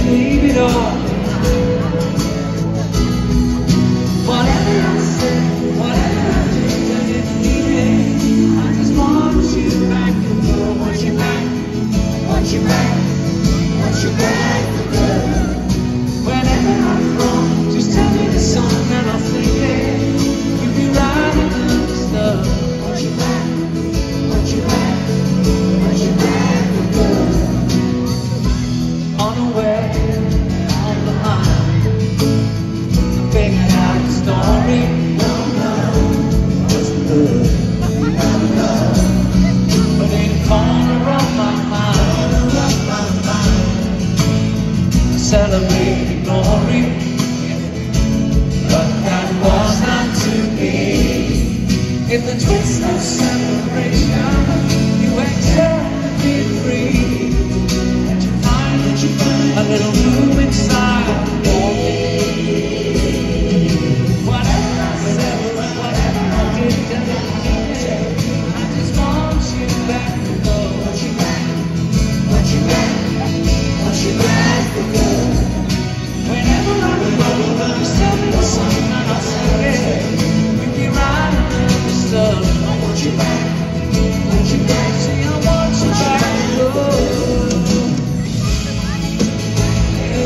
you. celebrate glory. But that was not to be. In the twist of celebration You exhale be free. And you find that you find a little room inside.